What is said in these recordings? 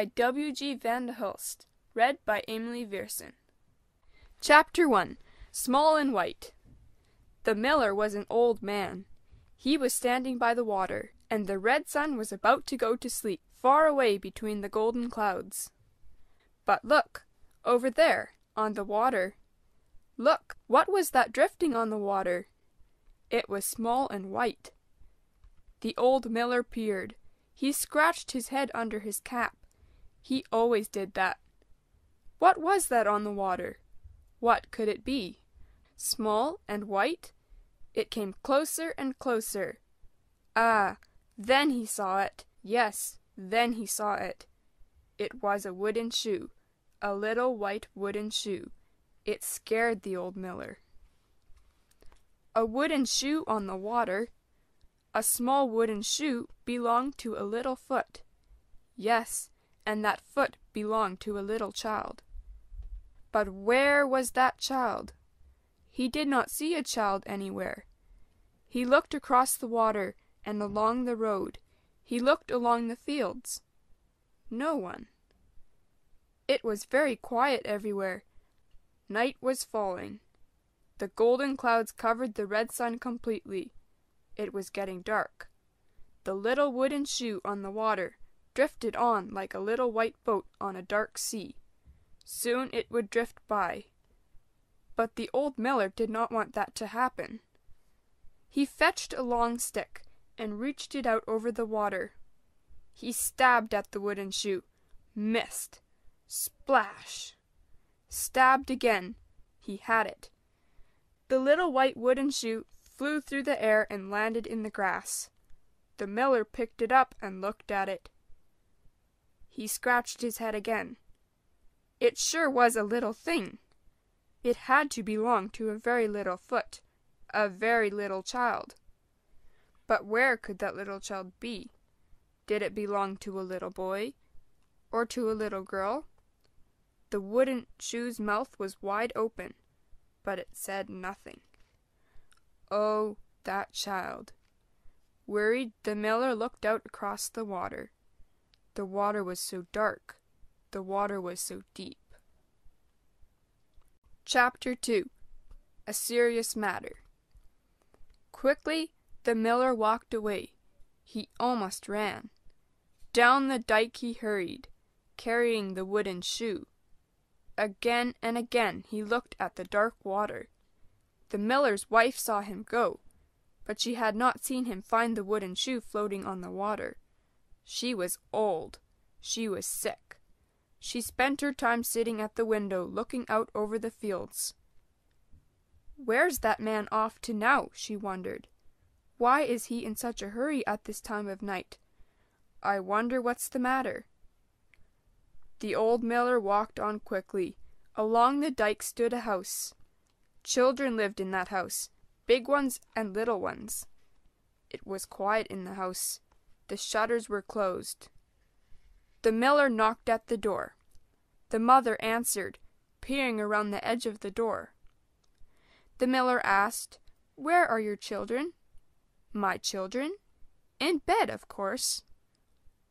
By W. G. Van de Hulst. Read by Amelie Viersen. Chapter 1 Small and White The miller was an old man. He was standing by the water, and the red sun was about to go to sleep far away between the golden clouds. But look, over there, on the water. Look, what was that drifting on the water? It was small and white. The old miller peered. He scratched his head under his cap. He always did that. What was that on the water? What could it be? Small and white? It came closer and closer. Ah, then he saw it. Yes, then he saw it. It was a wooden shoe, a little white wooden shoe. It scared the old miller. A wooden shoe on the water. A small wooden shoe belonged to a little foot. Yes, and that foot belonged to a little child. But where was that child? He did not see a child anywhere. He looked across the water and along the road. He looked along the fields. No one. It was very quiet everywhere. Night was falling. The golden clouds covered the red sun completely. It was getting dark. The little wooden shoe on the water drifted on like a little white boat on a dark sea. Soon it would drift by. But the old miller did not want that to happen. He fetched a long stick and reached it out over the water. He stabbed at the wooden shoe. Missed. Splash! Stabbed again. He had it. The little white wooden shoe flew through the air and landed in the grass. The miller picked it up and looked at it. He scratched his head again. It sure was a little thing. It had to belong to a very little foot, a very little child. But where could that little child be? Did it belong to a little boy? Or to a little girl? The wooden shoe's mouth was wide open, but it said nothing. Oh, that child! Worried, the miller looked out across the water. The water was so dark. The water was so deep. Chapter 2 A Serious Matter Quickly the miller walked away. He almost ran. Down the dike he hurried, carrying the wooden shoe. Again and again he looked at the dark water. The miller's wife saw him go, but she had not seen him find the wooden shoe floating on the water. She was old. She was sick. She spent her time sitting at the window looking out over the fields. Where's that man off to now? she wondered. Why is he in such a hurry at this time of night? I wonder what's the matter. The old miller walked on quickly. Along the dike stood a house. Children lived in that house, big ones and little ones. It was quiet in the house. The shutters were closed. The miller knocked at the door. The mother answered, peering around the edge of the door. The miller asked, Where are your children? My children? In bed, of course.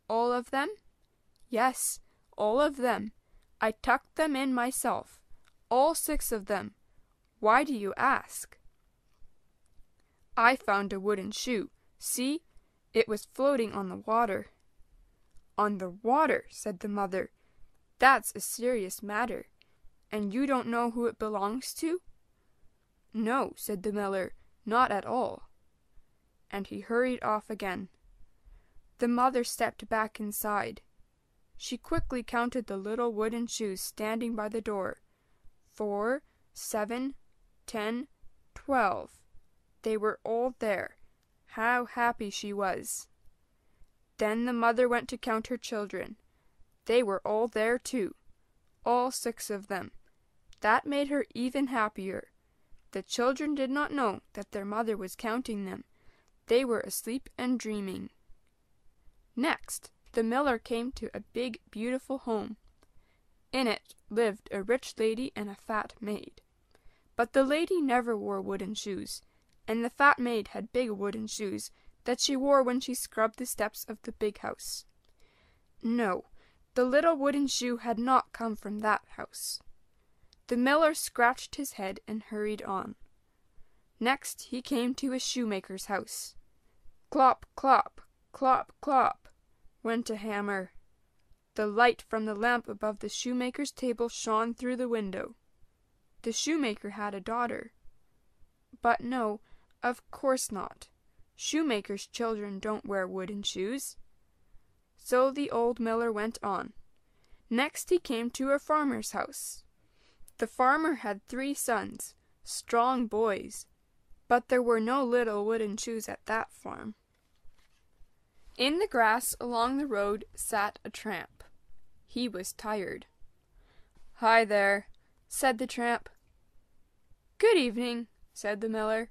All of them? Yes, all of them. I tucked them in myself. All six of them. Why do you ask? I found a wooden shoe. See, it was floating on the water. On the water, said the mother. That's a serious matter. And you don't know who it belongs to? No, said the miller, not at all. And he hurried off again. The mother stepped back inside. She quickly counted the little wooden shoes standing by the door. Four, seven, ten, twelve. They were all there. How happy she was! Then the mother went to count her children. They were all there too, all six of them. That made her even happier. The children did not know that their mother was counting them. They were asleep and dreaming. Next, the miller came to a big, beautiful home. In it lived a rich lady and a fat maid. But the lady never wore wooden shoes, and the fat maid had big wooden shoes that she wore when she scrubbed the steps of the big house. No, the little wooden shoe had not come from that house. The miller scratched his head and hurried on. Next he came to a shoemaker's house. Clop, clop, clop, clop, went a hammer. The light from the lamp above the shoemaker's table shone through the window. The shoemaker had a daughter. But no, of course not. Shoemakers' children don't wear wooden shoes. So the old miller went on. Next he came to a farmer's house. The farmer had three sons, strong boys, but there were no little wooden shoes at that farm. In the grass along the road sat a tramp. He was tired. Hi there, said the tramp. Good evening, said the miller.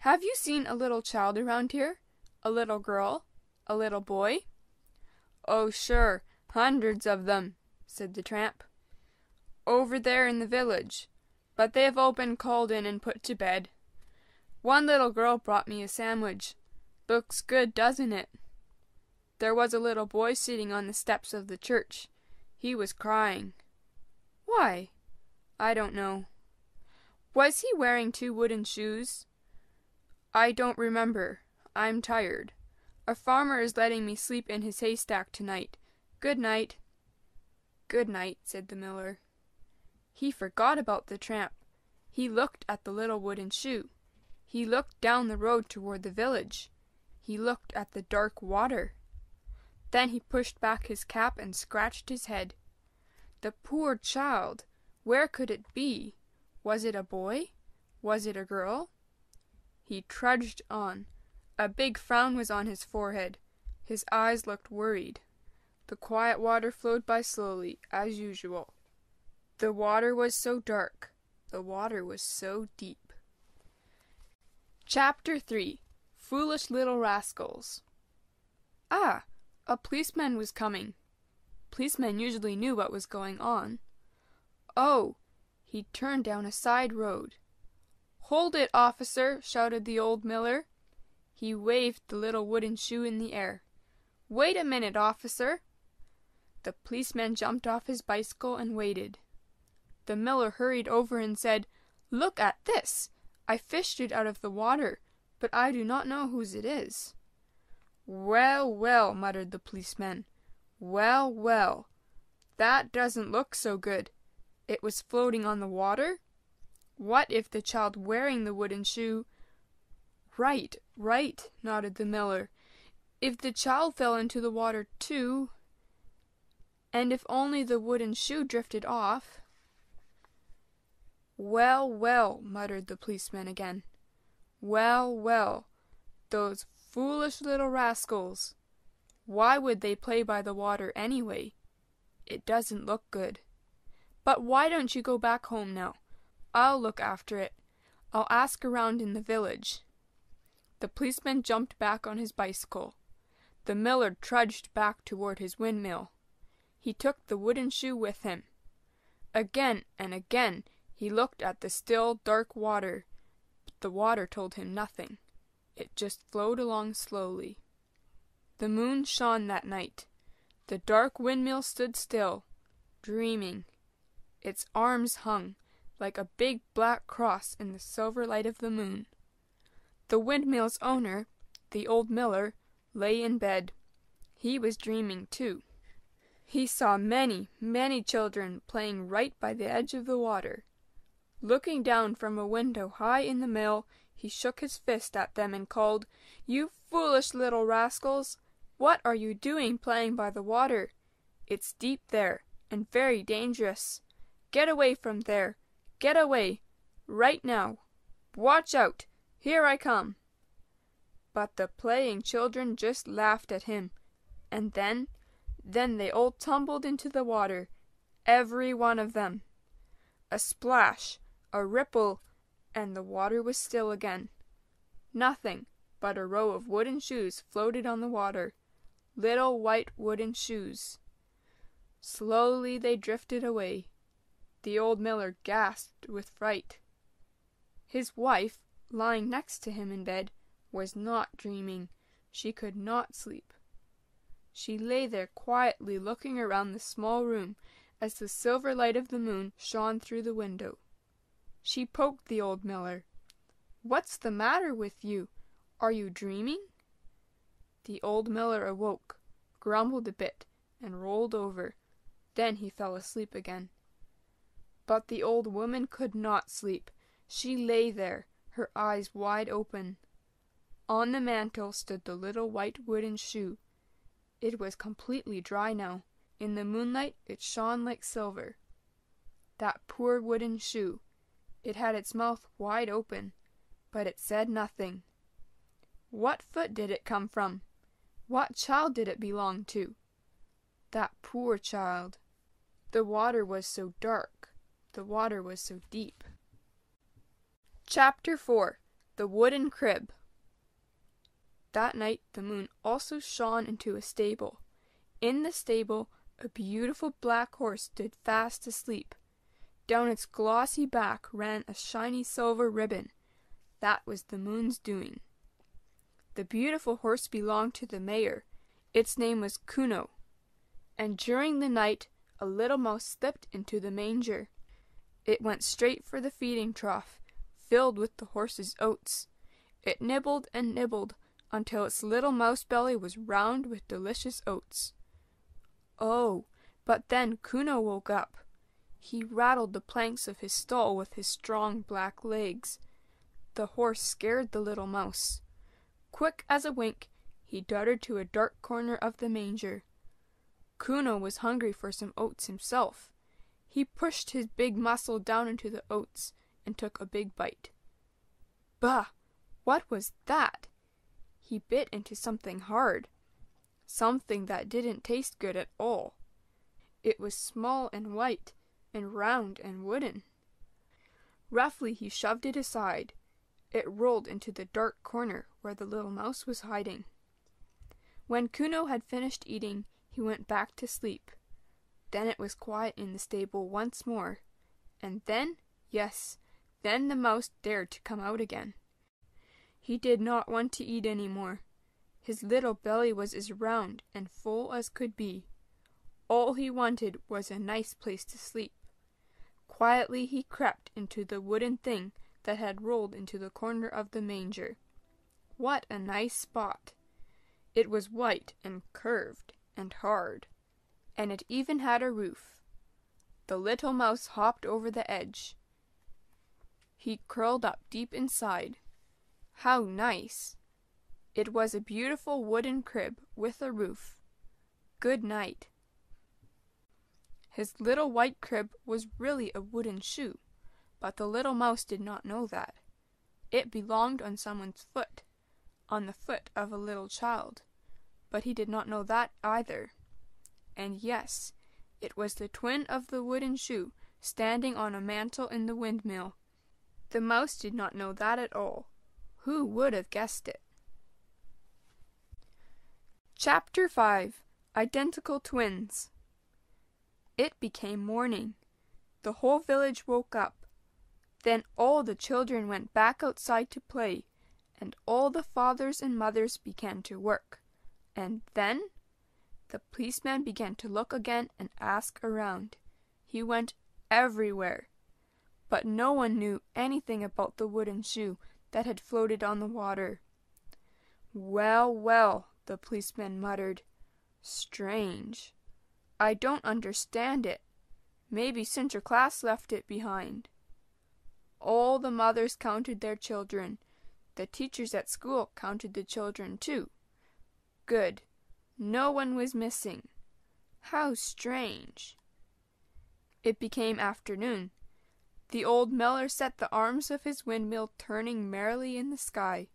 Have you seen a little child around here? A little girl? A little boy? Oh, sure, hundreds of them, said the tramp. Over there in the village, but they have all been called in and put to bed. One little girl brought me a sandwich. Looks good, doesn't it? There was a little boy sitting on the steps of the church. He was crying. Why? I don't know. Was he wearing two wooden shoes? I don't remember. I'm tired. A farmer is letting me sleep in his haystack tonight. Good night. Good night, said the miller. He forgot about the tramp. He looked at the little wooden shoe. He looked down the road toward the village. He looked at the dark water. Then he pushed back his cap and scratched his head. The poor child! Where could it be? Was it a boy? Was it a girl? He trudged on. A big frown was on his forehead. His eyes looked worried. The quiet water flowed by slowly, as usual. The water was so dark. The water was so deep. Chapter 3 Foolish Little Rascals Ah, a policeman was coming. Policemen usually knew what was going on. Oh, he turned down a side road. Hold it, officer! shouted the old miller. He waved the little wooden shoe in the air. Wait a minute, officer! The policeman jumped off his bicycle and waited. The miller hurried over and said, Look at this! I fished it out of the water, but I do not know whose it is. Well, well, muttered the policeman. Well, well. That doesn't look so good. It was floating on the water? What if the child wearing the wooden shoe Right, right, nodded the miller. If the child fell into the water too, and if only the wooden shoe drifted off. Well, well, muttered the policeman again. Well, well, those foolish little rascals. Why would they play by the water anyway? It doesn't look good. But why don't you go back home now? I'll look after it. I'll ask around in the village. The policeman jumped back on his bicycle. The miller trudged back toward his windmill. He took the wooden shoe with him. Again and again he looked at the still, dark water, but the water told him nothing. It just flowed along slowly. The moon shone that night. The dark windmill stood still, dreaming. Its arms hung, like a big black cross in the silver light of the moon. The windmill's owner, the old miller, lay in bed. He was dreaming too. He saw many, many children playing right by the edge of the water. Looking down from a window high in the mill, he shook his fist at them and called, You foolish little rascals! What are you doing playing by the water? It's deep there, and very dangerous. Get away from there! Get away! Right now! Watch out! Here I come! But the playing children just laughed at him, and then, then they all tumbled into the water, every one of them. A splash, a ripple, and the water was still again. Nothing but a row of wooden shoes floated on the water, little white wooden shoes. Slowly they drifted away. The old miller gasped with fright. His wife, lying next to him in bed, was not dreaming. She could not sleep. She lay there quietly looking around the small room as the silver light of the moon shone through the window. She poked the old miller. What's the matter with you? Are you dreaming? The old miller awoke, grumbled a bit, and rolled over. Then he fell asleep again. But the old woman could not sleep. She lay there, her eyes wide open. On the mantel stood the little white wooden shoe. It was completely dry now. In the moonlight it shone like silver. That poor wooden shoe! It had its mouth wide open, but it said nothing. What foot did it come from? What child did it belong to? That poor child! The water was so dark, the water was so deep. Chapter 4 The Wooden Crib That night the moon also shone into a stable. In the stable a beautiful black horse stood fast asleep. Down its glossy back ran a shiny silver ribbon. That was the moon's doing. The beautiful horse belonged to the mayor. Its name was Kuno. And during the night a little mouse slipped into the manger. It went straight for the feeding trough filled with the horse's oats. It nibbled and nibbled until its little mouse belly was round with delicious oats. Oh, but then Kuno woke up. He rattled the planks of his stall with his strong black legs. The horse scared the little mouse. Quick as a wink, he darted to a dark corner of the manger. Kuno was hungry for some oats himself. He pushed his big muscle down into the oats and took a big bite. Bah! What was that? He bit into something hard, something that didn't taste good at all. It was small and white, and round and wooden. Roughly he shoved it aside. It rolled into the dark corner where the little mouse was hiding. When Kuno had finished eating, he went back to sleep. Then it was quiet in the stable once more. And then, yes, then the mouse dared to come out again. He did not want to eat any more. His little belly was as round and full as could be. All he wanted was a nice place to sleep. Quietly he crept into the wooden thing that had rolled into the corner of the manger. What a nice spot! It was white and curved and hard, and it even had a roof. The little mouse hopped over the edge. He curled up deep inside. How nice! It was a beautiful wooden crib with a roof. Good night. His little white crib was really a wooden shoe, but the little mouse did not know that. It belonged on someone's foot, on the foot of a little child, but he did not know that either. And yes, it was the twin of the wooden shoe standing on a mantel in the windmill. The mouse did not know that at all. Who would have guessed it? Chapter 5 Identical Twins It became morning. The whole village woke up. Then all the children went back outside to play, and all the fathers and mothers began to work. And then the policeman began to look again and ask around. He went everywhere but no one knew anything about the wooden shoe that had floated on the water. Well, well, the policeman muttered. Strange. I don't understand it. Maybe Sinterklaas left it behind. All the mothers counted their children. The teachers at school counted the children too. Good. No one was missing. How strange. It became afternoon. The old miller set the arms of his windmill turning merrily in the sky.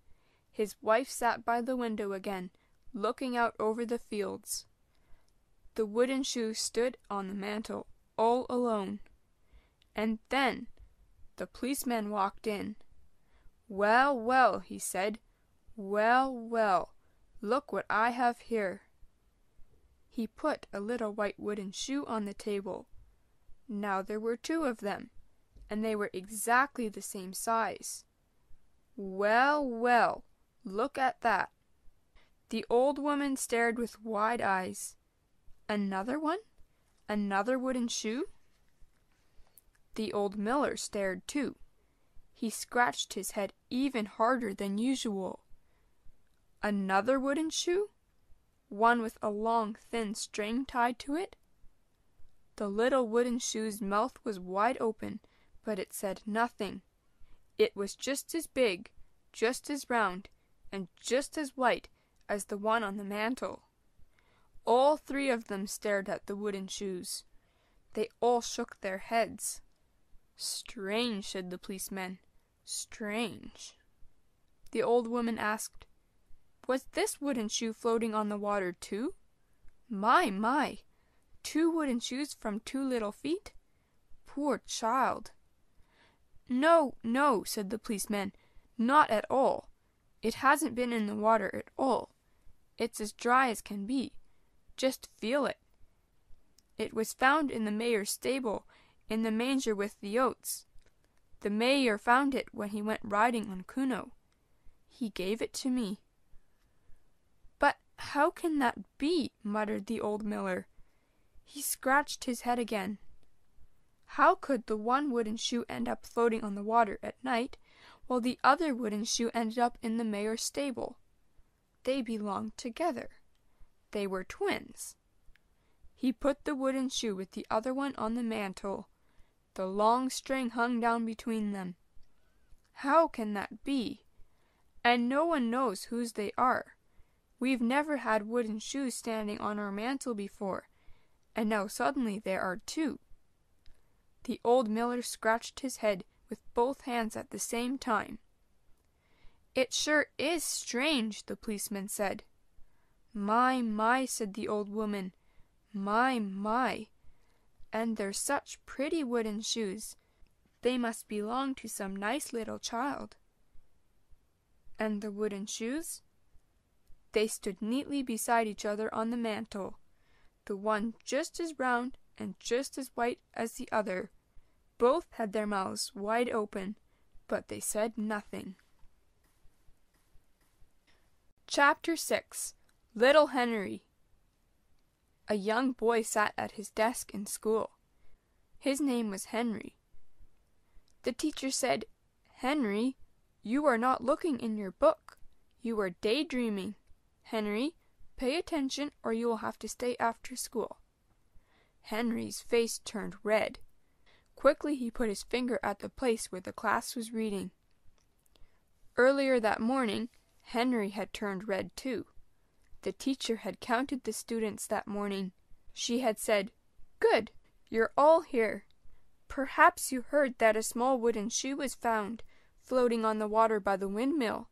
His wife sat by the window again, looking out over the fields. The wooden shoe stood on the mantel, all alone. And then the policeman walked in. Well, well, he said. Well, well, look what I have here. He put a little white wooden shoe on the table. Now there were two of them and they were exactly the same size. Well, well, look at that. The old woman stared with wide eyes. Another one? Another wooden shoe? The old miller stared too. He scratched his head even harder than usual. Another wooden shoe? One with a long, thin string tied to it? The little wooden shoe's mouth was wide open, but it said nothing. It was just as big, just as round, and just as white as the one on the mantel. All three of them stared at the wooden shoes. They all shook their heads. Strange, said the policeman. Strange. The old woman asked, Was this wooden shoe floating on the water too? My, my! Two wooden shoes from two little feet? Poor child! No, no, said the policeman. Not at all. It hasn't been in the water at all. It's as dry as can be. Just feel it. It was found in the mayor's stable, in the manger with the oats. The mayor found it when he went riding on Kuno. He gave it to me. How can that be? muttered the old miller. He scratched his head again. How could the one wooden shoe end up floating on the water at night, while the other wooden shoe ended up in the mayor's stable? They belonged together. They were twins. He put the wooden shoe with the other one on the mantel. The long string hung down between them. How can that be? And no one knows whose they are. We've never had wooden shoes standing on our mantel before, and now suddenly there are two. The old miller scratched his head with both hands at the same time. It sure is strange, the policeman said. My, my, said the old woman. My, my. And they're such pretty wooden shoes. They must belong to some nice little child. And the wooden shoes? They stood neatly beside each other on the mantel, the one just as round and just as white as the other. Both had their mouths wide open, but they said nothing. Chapter 6 Little Henry A young boy sat at his desk in school. His name was Henry. The teacher said, Henry, you are not looking in your book. You are daydreaming. Henry, pay attention or you will have to stay after school. Henry's face turned red. Quickly he put his finger at the place where the class was reading. Earlier that morning, Henry had turned red too. The teacher had counted the students that morning. She had said, Good, you're all here. Perhaps you heard that a small wooden shoe was found, floating on the water by the windmill.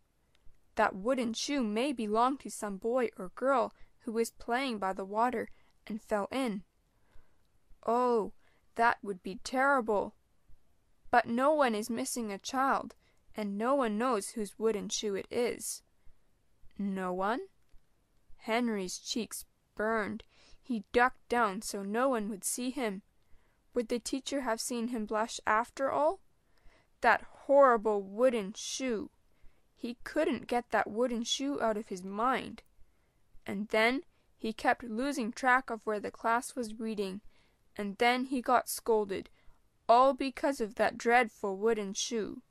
That wooden shoe may belong to some boy or girl who was playing by the water and fell in. Oh, that would be terrible. But no one is missing a child, and no one knows whose wooden shoe it is. No one? Henry's cheeks burned. He ducked down so no one would see him. Would the teacher have seen him blush after all? That horrible wooden shoe! He couldn't get that wooden shoe out of his mind. And then he kept losing track of where the class was reading, and then he got scolded, all because of that dreadful wooden shoe.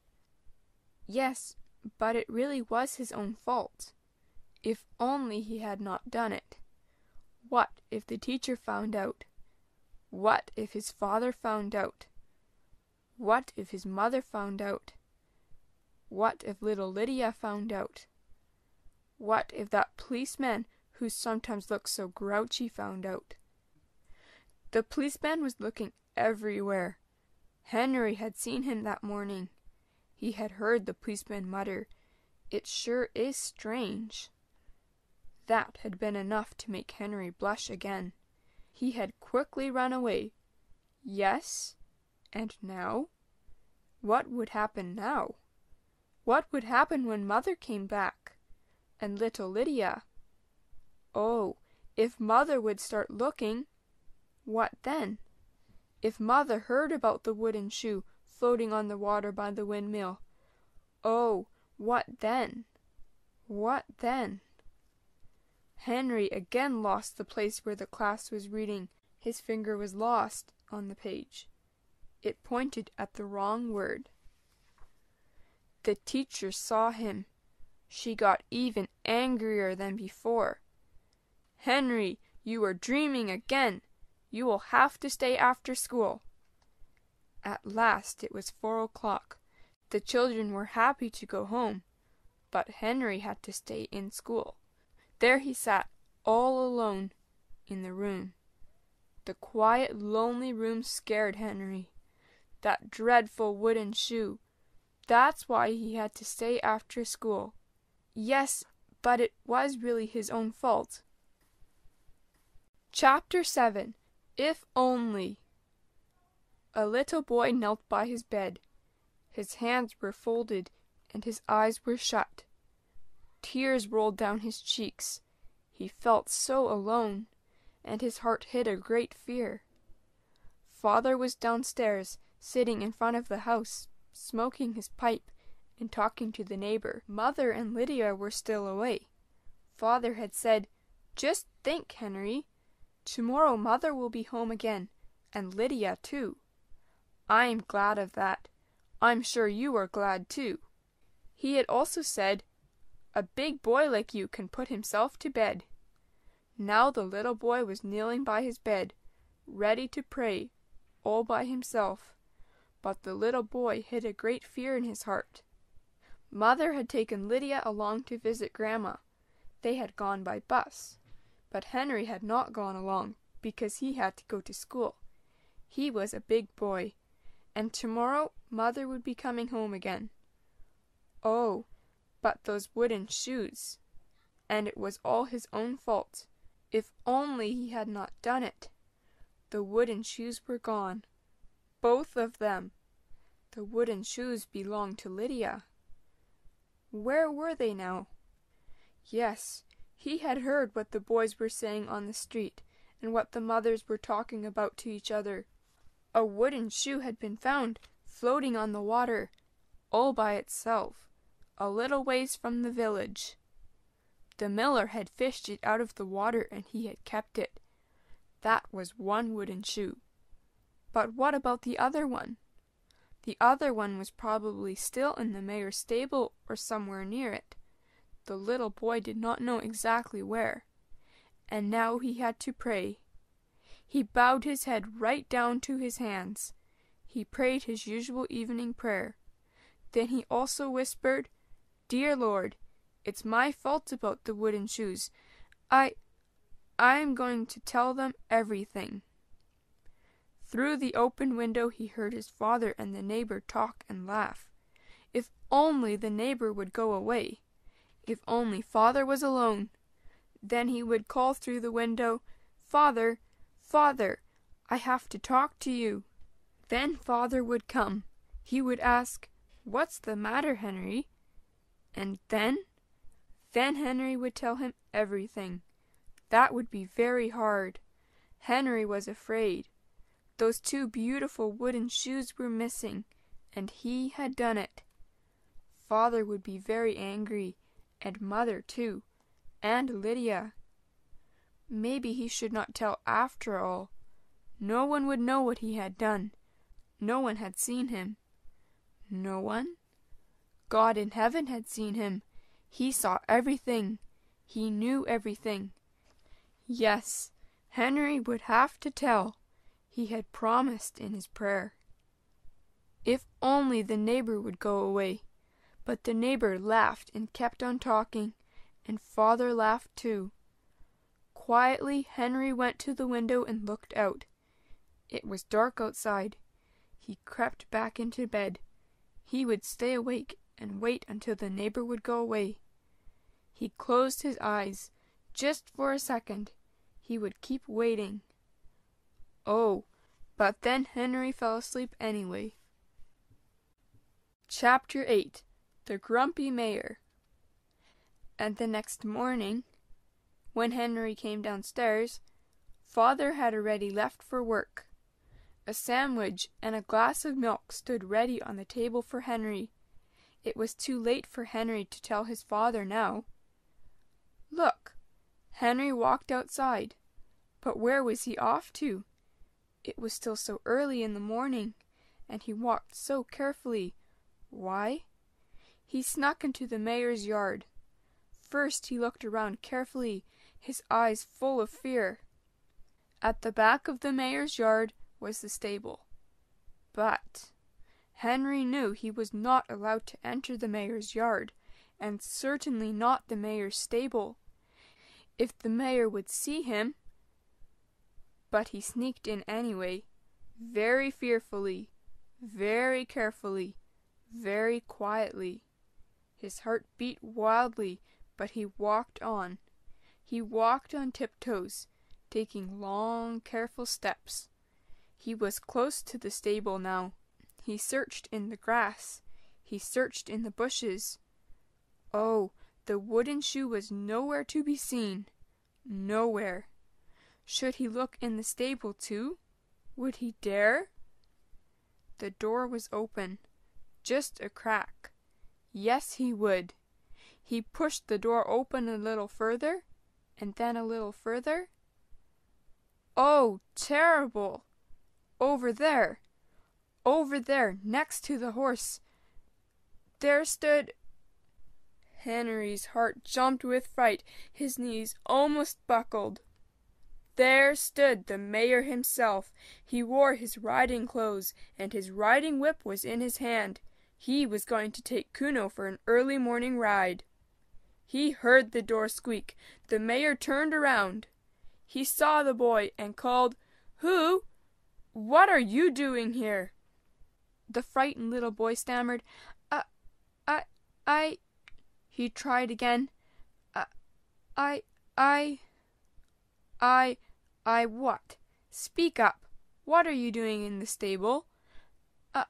Yes, but it really was his own fault. If only he had not done it! What if the teacher found out? What if his father found out? What if his mother found out? What if little Lydia found out? What if that policeman who sometimes looks so grouchy found out? The policeman was looking everywhere. Henry had seen him that morning. He had heard the policeman mutter, It sure is strange. That had been enough to make Henry blush again. He had quickly run away. Yes, and now? What would happen now? What would happen when mother came back? And little Lydia? Oh, if mother would start looking, what then? If mother heard about the wooden shoe floating on the water by the windmill, oh, what then? What then? Henry again lost the place where the class was reading. His finger was lost on the page. It pointed at the wrong word. The teacher saw him. She got even angrier than before. Henry, you are dreaming again. You will have to stay after school. At last it was four o'clock. The children were happy to go home, but Henry had to stay in school. There he sat, all alone, in the room. The quiet, lonely room scared Henry. That dreadful wooden shoe. That's why he had to stay after school. Yes, but it was really his own fault. Chapter 7 If Only A little boy knelt by his bed. His hands were folded and his eyes were shut. Tears rolled down his cheeks. He felt so alone, and his heart hid a great fear. Father was downstairs, sitting in front of the house, smoking his pipe and talking to the neighbor. Mother and Lydia were still away. Father had said, Just think, Henry. Tomorrow mother will be home again, and Lydia too. I am glad of that. I'm sure you are glad too. He had also said, A big boy like you can put himself to bed. Now the little boy was kneeling by his bed, ready to pray, all by himself. But the little boy hid a great fear in his heart. Mother had taken Lydia along to visit Grandma. They had gone by bus. But Henry had not gone along, because he had to go to school. He was a big boy, and tomorrow Mother would be coming home again. Oh, but those wooden shoes! And it was all his own fault. If only he had not done it! The wooden shoes were gone. Both of them. The wooden shoes belonged to Lydia. Where were they now? Yes, he had heard what the boys were saying on the street, and what the mothers were talking about to each other. A wooden shoe had been found, floating on the water, all by itself, a little ways from the village. The miller had fished it out of the water, and he had kept it. That was one wooden shoe. But what about the other one? The other one was probably still in the mayor's stable or somewhere near it. The little boy did not know exactly where. And now he had to pray. He bowed his head right down to his hands. He prayed his usual evening prayer. Then he also whispered, Dear Lord, it's my fault about the wooden shoes. I I am going to tell them everything. Through the open window he heard his father and the neighbor talk and laugh. If only the neighbor would go away! If only father was alone! Then he would call through the window, Father, father, I have to talk to you. Then father would come. He would ask, What's the matter, Henry? And then? Then Henry would tell him everything. That would be very hard. Henry was afraid. Those two beautiful wooden shoes were missing, and he had done it. Father would be very angry, and mother too, and Lydia. Maybe he should not tell after all. No one would know what he had done. No one had seen him. No one? God in heaven had seen him. He saw everything. He knew everything. Yes, Henry would have to tell he had promised in his prayer. If only the neighbor would go away. But the neighbor laughed and kept on talking, and father laughed too. Quietly Henry went to the window and looked out. It was dark outside. He crept back into bed. He would stay awake and wait until the neighbor would go away. He closed his eyes just for a second. He would keep waiting Oh, but then Henry fell asleep anyway. Chapter 8 The Grumpy Mayor And the next morning, when Henry came downstairs, Father had already left for work. A sandwich and a glass of milk stood ready on the table for Henry. It was too late for Henry to tell his father now. Look, Henry walked outside. But where was he off to? It was still so early in the morning, and he walked so carefully. Why? He snuck into the mayor's yard. First he looked around carefully, his eyes full of fear. At the back of the mayor's yard was the stable. But Henry knew he was not allowed to enter the mayor's yard, and certainly not the mayor's stable. If the mayor would see him, but he sneaked in anyway, very fearfully, very carefully, very quietly. His heart beat wildly, but he walked on. He walked on tiptoes, taking long, careful steps. He was close to the stable now. He searched in the grass. He searched in the bushes. Oh, the wooden shoe was nowhere to be seen. Nowhere. Should he look in the stable too? Would he dare? The door was open, just a crack. Yes, he would. He pushed the door open a little further, and then a little further. Oh, terrible! Over there, over there, next to the horse, there stood. Henry's heart jumped with fright, his knees almost buckled. There stood the mayor himself. He wore his riding clothes, and his riding whip was in his hand. He was going to take Kuno for an early morning ride. He heard the door squeak. The mayor turned around. He saw the boy and called, Who? What are you doing here? The frightened little boy stammered, I, I, I. He tried again. I, I, I. I, I what? Speak up. What are you doing in the stable? Uh,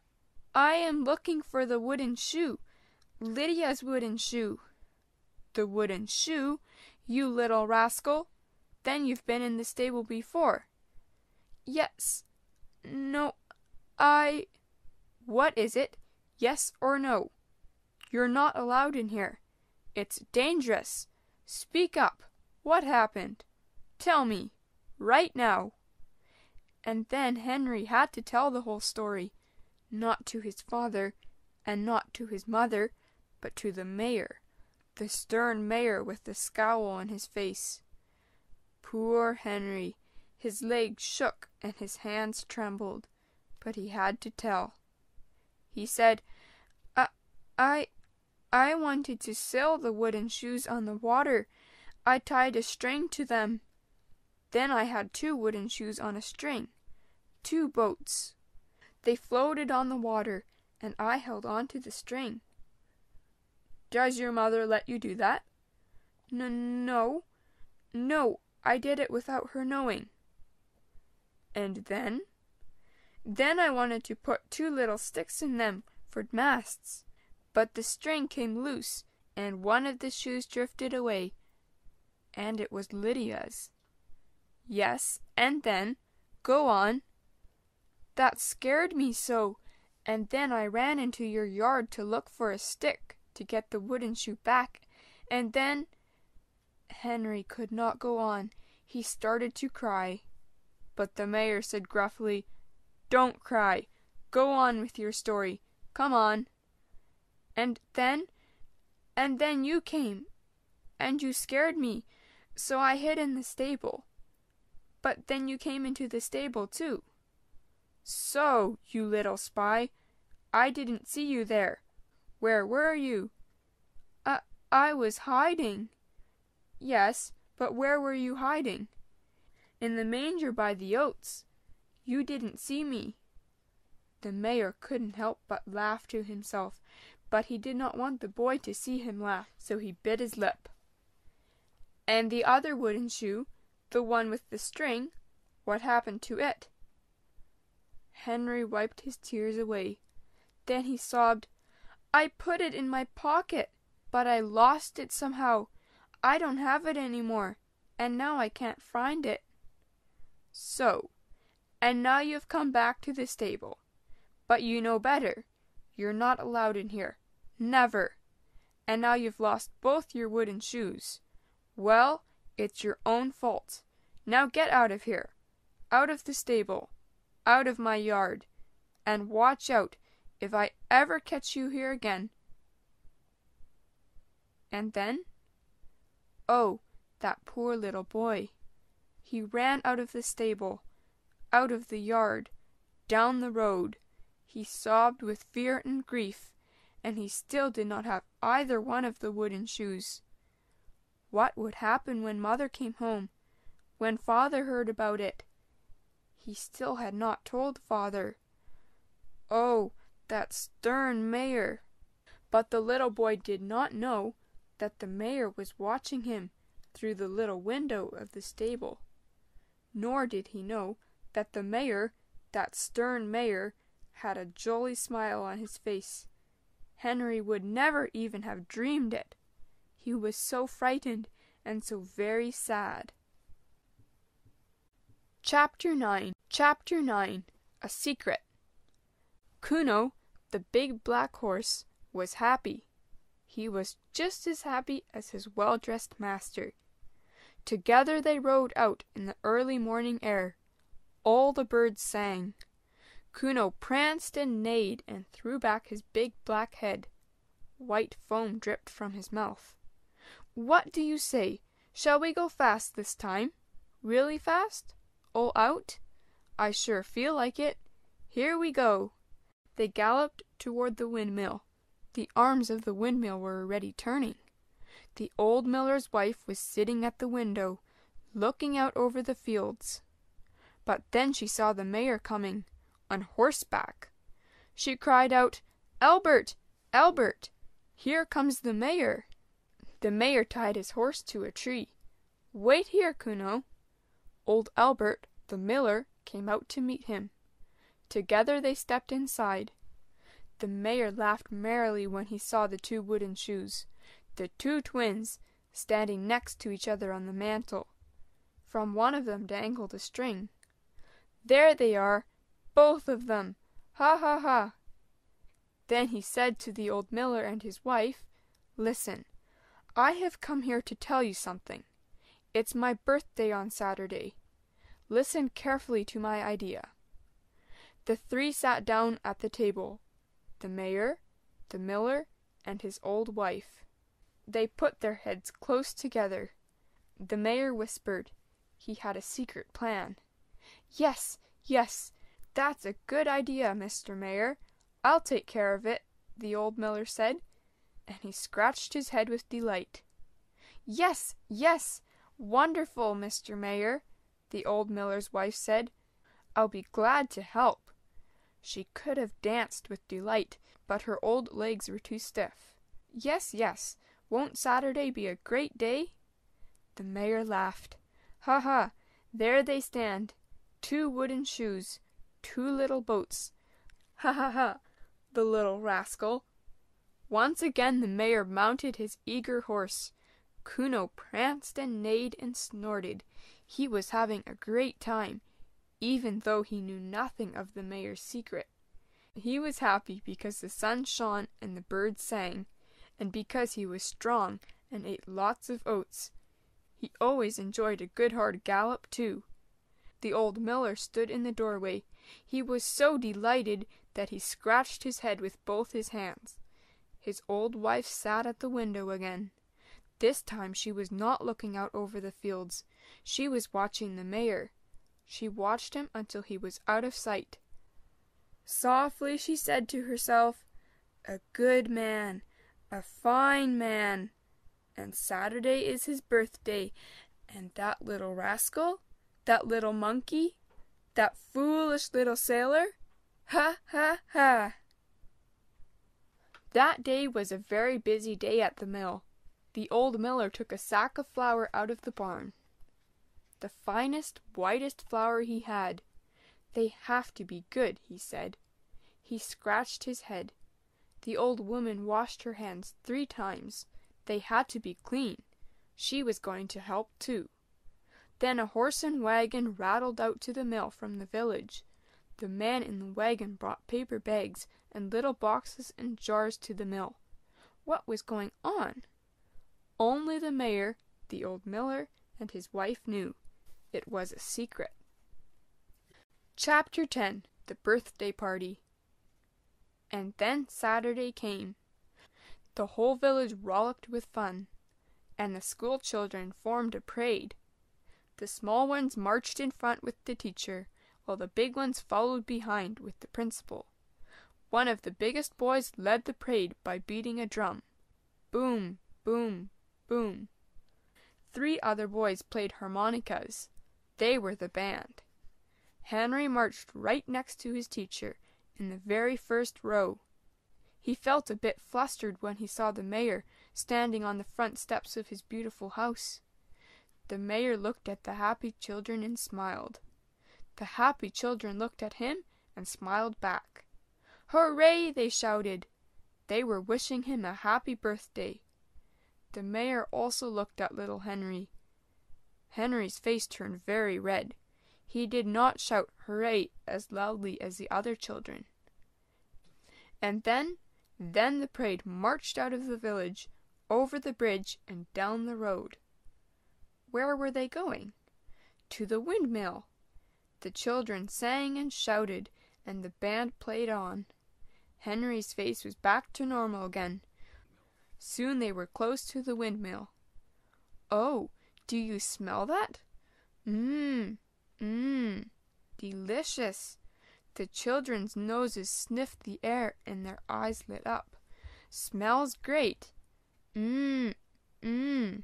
I am looking for the wooden shoe. Lydia's wooden shoe. The wooden shoe? You little rascal. Then you've been in the stable before. Yes. No. I. What is it? Yes or no? You're not allowed in here. It's dangerous. Speak up. What happened? Tell me, right now. And then Henry had to tell the whole story, not to his father, and not to his mother, but to the mayor, the stern mayor with the scowl on his face. Poor Henry! His legs shook and his hands trembled, but he had to tell. He said, I, I, I wanted to sail the wooden shoes on the water. I tied a string to them. Then I had two wooden shoes on a string, two boats. They floated on the water, and I held on to the string. Does your mother let you do that? N no, no, I did it without her knowing. And then? Then I wanted to put two little sticks in them for masts, but the string came loose, and one of the shoes drifted away, and it was Lydia's. Yes, and then go on. That scared me so, and then I ran into your yard to look for a stick to get the wooden shoe back, and then Henry could not go on. He started to cry. But the mayor said gruffly, Don't cry. Go on with your story. Come on. And then, and then you came, and you scared me, so I hid in the stable. But then you came into the stable, too. So, you little spy, I didn't see you there. Where were you? I, I was hiding. Yes, but where were you hiding? In the manger by the oats. You didn't see me. The mayor couldn't help but laugh to himself, but he did not want the boy to see him laugh, so he bit his lip. And the other wooden shoe the one with the string, what happened to it? Henry wiped his tears away. Then he sobbed, I put it in my pocket, but I lost it somehow. I don't have it any more, and now I can't find it. So, and now you've come back to the stable. But you know better. You're not allowed in here. Never. And now you've lost both your wooden shoes. Well, It's your own fault. Now get out of here, out of the stable, out of my yard, and watch out if I ever catch you here again. And then? Oh, that poor little boy! He ran out of the stable, out of the yard, down the road. He sobbed with fear and grief, and he still did not have either one of the wooden shoes. What would happen when mother came home? When father heard about it? He still had not told father. Oh, that stern mayor! But the little boy did not know that the mayor was watching him through the little window of the stable. Nor did he know that the mayor, that stern mayor, had a jolly smile on his face. Henry would never even have dreamed it. He was so frightened and so very sad. Chapter 9 Chapter 9 A Secret Kuno, the big black horse, was happy. He was just as happy as his well dressed master. Together they rode out in the early morning air. All the birds sang. Kuno pranced and neighed and threw back his big black head. White foam dripped from his mouth. What do you say? Shall we go fast this time? Really fast? All out? I sure feel like it. Here we go. They galloped toward the windmill. The arms of the windmill were already turning. The old miller's wife was sitting at the window, looking out over the fields. But then she saw the mayor coming, on horseback. She cried out, Albert! Albert! Here comes the mayor! The mayor tied his horse to a tree. Wait here, Kuno. Old Albert, the miller, came out to meet him. Together they stepped inside. The mayor laughed merrily when he saw the two wooden shoes, the two twins, standing next to each other on the mantel. From one of them dangled a string. There they are, both of them! Ha ha ha! Then he said to the old miller and his wife, Listen, I have come here to tell you something. It's my birthday on Saturday. Listen carefully to my idea. The three sat down at the table the mayor, the miller, and his old wife. They put their heads close together. The mayor whispered. He had a secret plan. Yes, yes, that's a good idea, Mr. Mayor. I'll take care of it, the old miller said and he scratched his head with delight. Yes, yes, wonderful, Mr. Mayor, the old miller's wife said. I'll be glad to help. She could have danced with delight, but her old legs were too stiff. Yes, yes, won't Saturday be a great day? The mayor laughed. Ha ha, there they stand, two wooden shoes, two little boats. Ha ha ha, the little rascal. Once again the mayor mounted his eager horse. Kuno pranced and neighed and snorted. He was having a great time, even though he knew nothing of the mayor's secret. He was happy because the sun shone and the birds sang, and because he was strong and ate lots of oats. He always enjoyed a good hard gallop, too. The old miller stood in the doorway. He was so delighted that he scratched his head with both his hands. His old wife sat at the window again. This time she was not looking out over the fields. She was watching the mayor. She watched him until he was out of sight. Softly she said to herself, A good man, a fine man. And Saturday is his birthday, and that little rascal, that little monkey, that foolish little sailor, ha ha ha! That day was a very busy day at the mill. The old miller took a sack of flour out of the barn. The finest, whitest flour he had. They have to be good, he said. He scratched his head. The old woman washed her hands three times. They had to be clean. She was going to help too. Then a horse and wagon rattled out to the mill from the village. The man in the wagon brought paper bags and little boxes and jars to the mill. What was going on? Only the mayor, the old miller, and his wife knew. It was a secret. Chapter 10 The Birthday Party And then Saturday came. The whole village rollicked with fun, and the school children formed a parade. The small ones marched in front with the teacher, while the big ones followed behind with the principal. One of the biggest boys led the parade by beating a drum. Boom, boom, boom. Three other boys played harmonicas. They were the band. Henry marched right next to his teacher, in the very first row. He felt a bit flustered when he saw the mayor standing on the front steps of his beautiful house. The mayor looked at the happy children and smiled. The happy children looked at him and smiled back. Hooray! they shouted. They were wishing him a happy birthday. The mayor also looked at little Henry. Henry's face turned very red. He did not shout hooray as loudly as the other children. And then, then the parade marched out of the village, over the bridge, and down the road. Where were they going? To the windmill. The children sang and shouted, and the band played on. Henry's face was back to normal again. Soon they were close to the windmill. Oh, do you smell that? Mmm, mmm, delicious. The children's noses sniffed the air and their eyes lit up. Smells great. Mmm, mmm.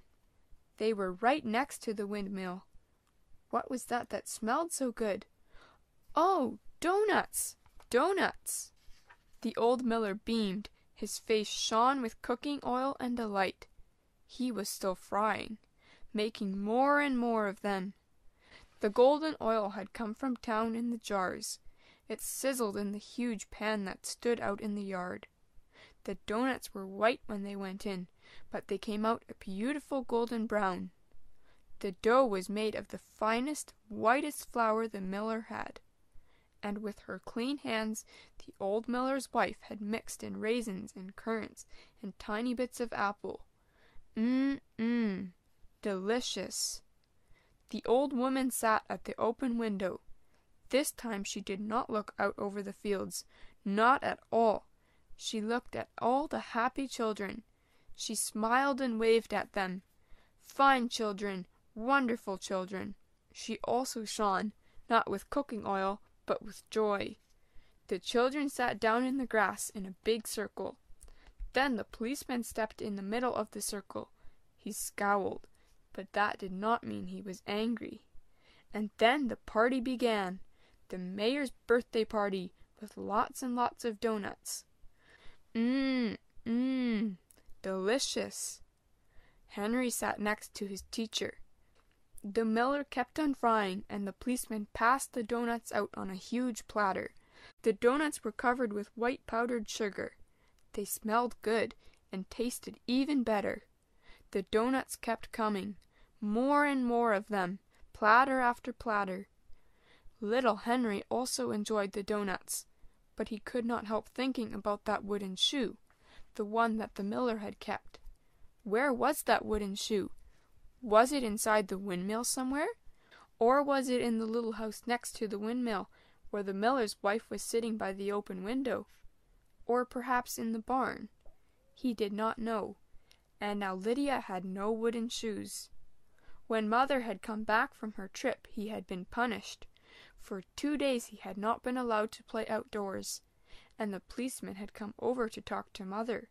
They were right next to the windmill. What was that that smelled so good? Oh, doughnuts! Doughnuts! The old miller beamed. His face shone with cooking oil and delight. He was still frying, making more and more of them. The golden oil had come from town in the jars. It sizzled in the huge pan that stood out in the yard. The doughnuts were white when they went in, but they came out a beautiful golden brown. The dough was made of the finest, whitest flour the miller had and with her clean hands the old miller's wife had mixed in raisins and currants and tiny bits of apple. Mmm, mmm, delicious. The old woman sat at the open window. This time she did not look out over the fields, not at all. She looked at all the happy children. She smiled and waved at them. Fine children, wonderful children. She also shone, not with cooking oil, but with joy. The children sat down in the grass in a big circle. Then the policeman stepped in the middle of the circle. He scowled, but that did not mean he was angry. And then the party began the mayor's birthday party with lots and lots of doughnuts. Mmm, mmm, delicious. Henry sat next to his teacher. The miller kept on frying, and the policeman passed the doughnuts out on a huge platter. The doughnuts were covered with white powdered sugar. They smelled good and tasted even better. The doughnuts kept coming, more and more of them, platter after platter. Little Henry also enjoyed the doughnuts, but he could not help thinking about that wooden shoe, the one that the miller had kept. Where was that wooden shoe? Was it inside the windmill somewhere? Or was it in the little house next to the windmill, where the miller's wife was sitting by the open window? Or perhaps in the barn? He did not know. And now Lydia had no wooden shoes. When mother had come back from her trip, he had been punished. For two days he had not been allowed to play outdoors, and the policeman had come over to talk to mother.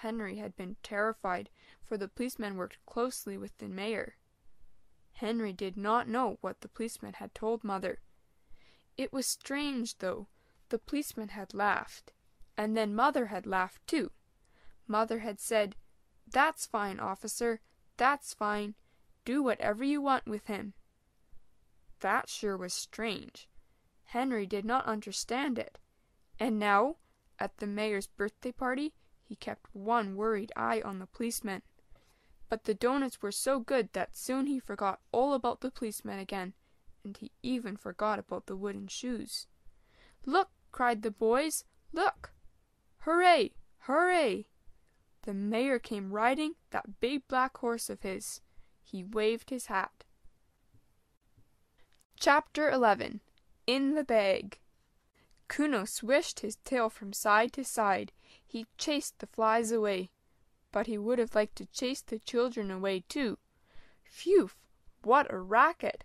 Henry had been terrified, for the policeman worked closely with the mayor. Henry did not know what the policeman had told mother. It was strange, though. The policeman had laughed, and then mother had laughed too. Mother had said, That's fine, officer, that's fine. Do whatever you want with him. That sure was strange. Henry did not understand it. And now, at the mayor's birthday party, he kept one worried eye on the policeman. But the doughnuts were so good that soon he forgot all about the policeman again, and he even forgot about the wooden shoes. Look! cried the boys. Look! Hooray! Hooray! The mayor came riding that big black horse of his. He waved his hat. Chapter 11 In the Bag Kuno swished his tail from side to side. He chased the flies away. But he would have liked to chase the children away, too. Phew! What a racket!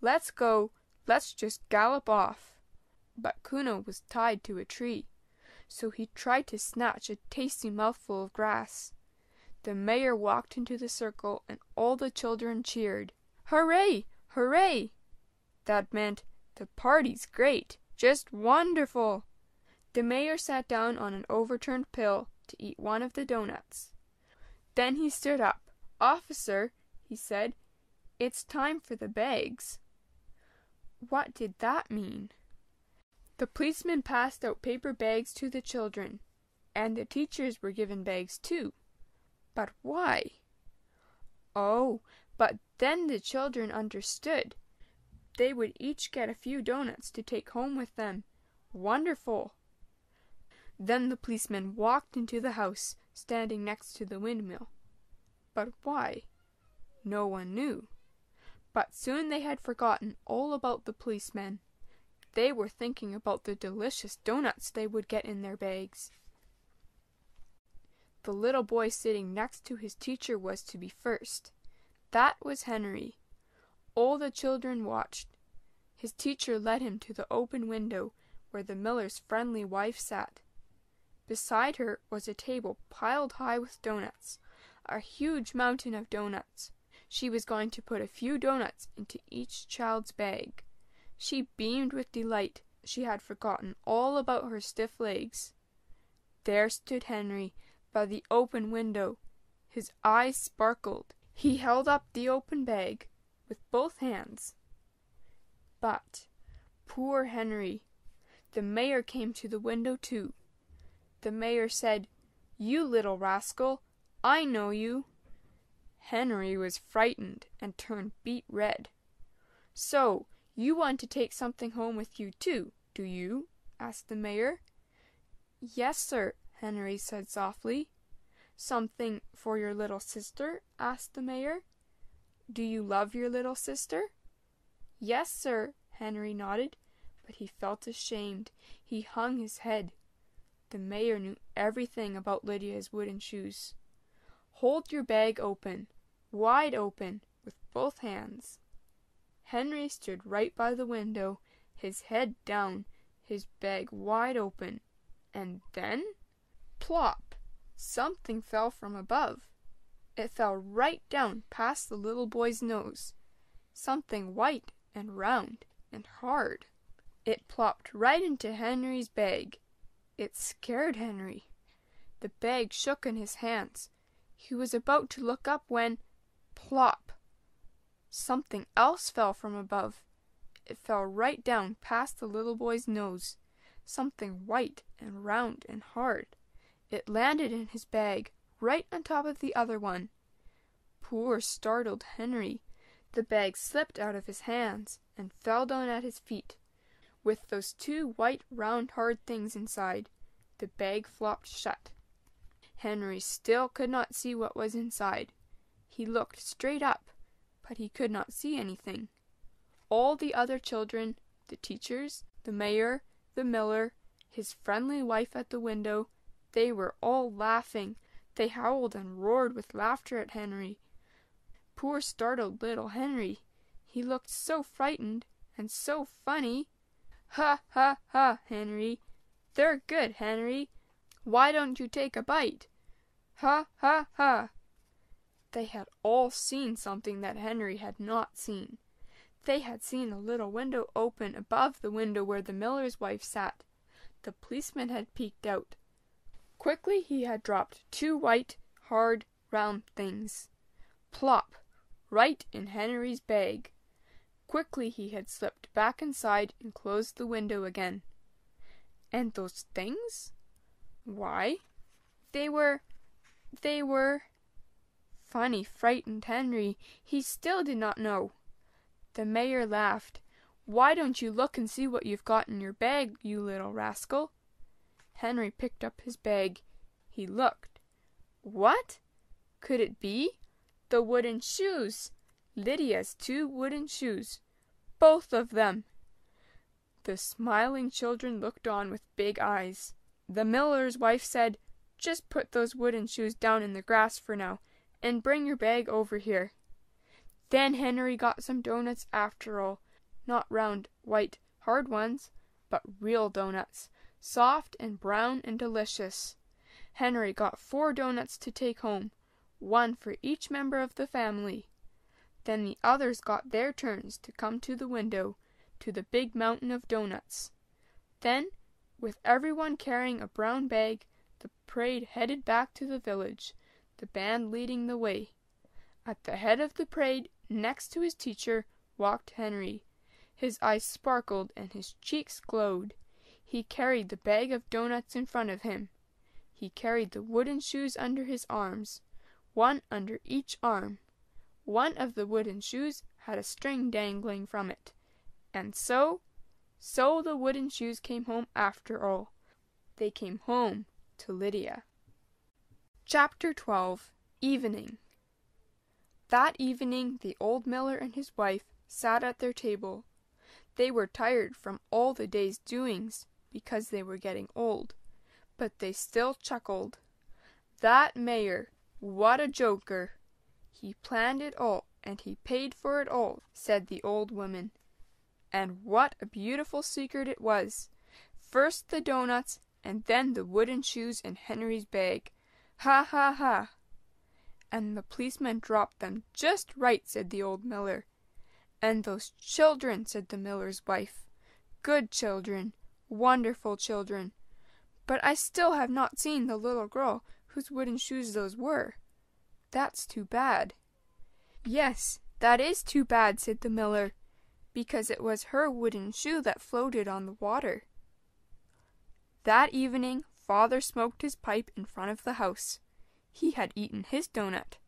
Let's go! Let's just gallop off! But Kuno was tied to a tree, so he tried to snatch a tasty mouthful of grass. The Mayor walked into the circle, and all the children cheered. Hooray! Hooray! That meant, The party's great! Just wonderful! The Mayor sat down on an overturned pill to eat one of the doughnuts. Then he stood up. Officer, he said, it's time for the bags. What did that mean? The policeman passed out paper bags to the children, and the teachers were given bags too. But why? Oh, but then the children understood. They would each get a few doughnuts to take home with them. Wonderful! Then the policeman walked into the house, standing next to the windmill. But why? No one knew. But soon they had forgotten all about the policeman. They were thinking about the delicious doughnuts they would get in their bags. The little boy sitting next to his teacher was to be first. That was Henry. All the children watched. His teacher led him to the open window where the miller's friendly wife sat. Beside her was a table piled high with doughnuts, a huge mountain of doughnuts. She was going to put a few doughnuts into each child's bag. She beamed with delight. She had forgotten all about her stiff legs. There stood Henry by the open window. His eyes sparkled. He held up the open bag with both hands. But, poor Henry, the mayor came to the window too. The mayor said, You little rascal, I know you. Henry was frightened and turned beet red. So, you want to take something home with you too, do you? asked the mayor. Yes, sir, Henry said softly. Something for your little sister? asked the mayor. Do you love your little sister? Yes, sir, Henry nodded, but he felt ashamed. He hung his head. The mayor knew everything about Lydia's wooden shoes. Hold your bag open, wide open, with both hands. Henry stood right by the window, his head down, his bag wide open, and then plop! Something fell from above. It fell right down past the little boy's nose. Something white and round and hard. It plopped right into Henry's bag. It scared Henry. The bag shook in his hands. He was about to look up when plop! Something else fell from above. It fell right down past the little boy's nose. Something white and round and hard. It landed in his bag, right on top of the other one. Poor startled Henry! The bag slipped out of his hands and fell down at his feet. With those two white, round, hard things inside, the bag flopped shut. Henry still could not see what was inside. He looked straight up, but he could not see anything. All the other children, the teachers, the mayor, the miller, his friendly wife at the window, they were all laughing. They howled and roared with laughter at Henry. Poor startled little Henry! He looked so frightened and so funny. Ha, ha, ha, Henry! They're good, Henry. Why don't you take a bite? Ha, ha, ha! They had all seen something that Henry had not seen. They had seen a little window open above the window where the miller's wife sat. The policeman had peeked out. Quickly he had dropped two white, hard, round things. Plop! Right in Henry's bag. Quickly he had slipped back inside and closed the window again. And those things? Why, they were. they were. Funny, frightened Henry. He still did not know. The mayor laughed. Why don't you look and see what you've got in your bag, you little rascal? Henry picked up his bag. He looked. What? Could it be? The wooden shoes! Lydia's two wooden shoes, both of them! The smiling children looked on with big eyes. The miller's wife said, "Just put those wooden shoes down in the grass for now, and bring your bag over here." Then Henry got some doughnuts after all, not round, white, hard ones, but real doughnuts, soft and brown and delicious. Henry got four doughnuts to take home, one for each member of the family. Then the others got their turns to come to the window, to the big mountain of doughnuts. Then, with every one carrying a brown bag, the parade headed back to the village, the band leading the way. At the head of the parade, next to his teacher, walked Henry. His eyes sparkled and his cheeks glowed. He carried the bag of doughnuts in front of him. He carried the wooden shoes under his arms, one under each arm. One of the wooden shoes had a string dangling from it. And so, so the wooden shoes came home after all. They came home to Lydia. Chapter 12 Evening That evening the old miller and his wife sat at their table. They were tired from all the day's doings because they were getting old, but they still chuckled. That mayor, what a joker! He planned it all, and he paid for it all, said the old woman. And what a beautiful secret it was! First the doughnuts, and then the wooden shoes in Henry's bag. Ha, ha, ha! And the policeman dropped them just right, said the old miller. And those children, said the miller's wife. Good children, wonderful children. But I still have not seen the little girl whose wooden shoes those were. That's too bad. Yes, that is too bad, said the miller because it was her wooden shoe that floated on the water. That evening, father smoked his pipe in front of the house. He had eaten his doughnut.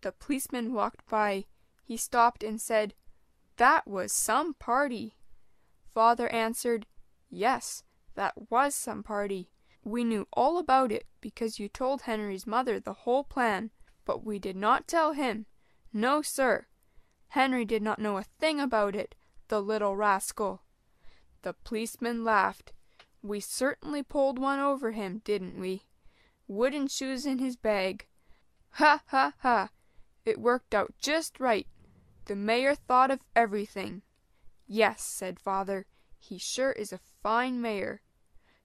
The policeman walked by. He stopped and said, That was some party. Father answered, Yes, that was some party. We knew all about it because you told Henry's mother the whole plan, but we did not tell him. No, sir. Henry did not know a thing about it, the little rascal. The policeman laughed. We certainly pulled one over him, didn't we? Wooden shoes in his bag. Ha, ha, ha! It worked out just right. The mayor thought of everything. Yes, said father, he sure is a fine mayor.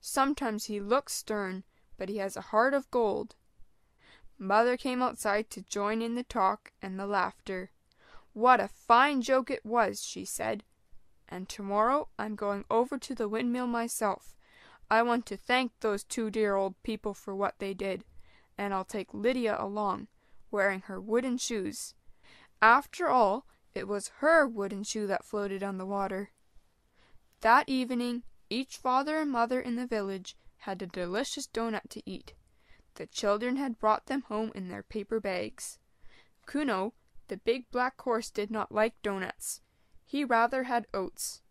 Sometimes he looks stern, but he has a heart of gold. Mother came outside to join in the talk and the laughter. What a fine joke it was, she said. And tomorrow I'm going over to the windmill myself. I want to thank those two dear old people for what they did, and I'll take Lydia along, wearing her wooden shoes. After all, it was her wooden shoe that floated on the water. That evening, each father and mother in the village had a delicious doughnut to eat. The children had brought them home in their paper bags. Kuno the big black horse did not like doughnuts. He rather had oats.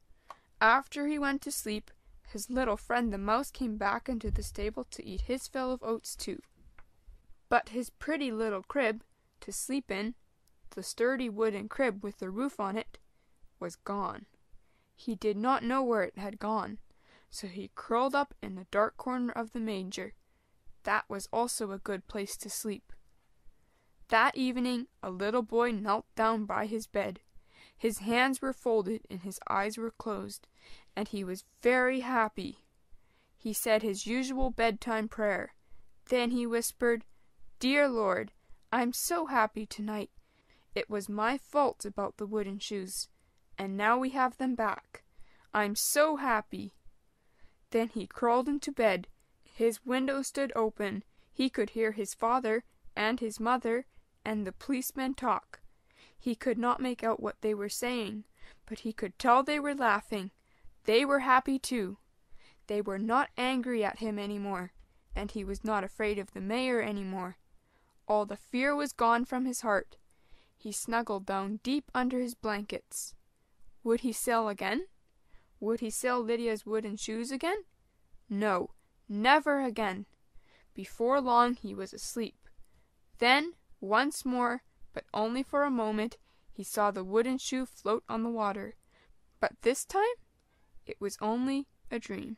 After he went to sleep, his little friend the mouse came back into the stable to eat his fill of oats too. But his pretty little crib to sleep in, the sturdy wooden crib with the roof on it, was gone. He did not know where it had gone, so he curled up in the dark corner of the manger. That was also a good place to sleep. That evening a little boy knelt down by his bed. His hands were folded and his eyes were closed, and he was very happy. He said his usual bedtime prayer. Then he whispered, Dear Lord, I'm so happy tonight. It was my fault about the wooden shoes, and now we have them back. I'm so happy. Then he crawled into bed. His window stood open. He could hear his father and his mother and the policemen talk. He could not make out what they were saying, but he could tell they were laughing. They were happy too. They were not angry at him any more, and he was not afraid of the mayor any more. All the fear was gone from his heart. He snuggled down deep under his blankets. Would he sail again? Would he sell Lydia's wooden shoes again? No, never again. Before long he was asleep. Then once more, but only for a moment, he saw the wooden shoe float on the water. But this time it was only a dream.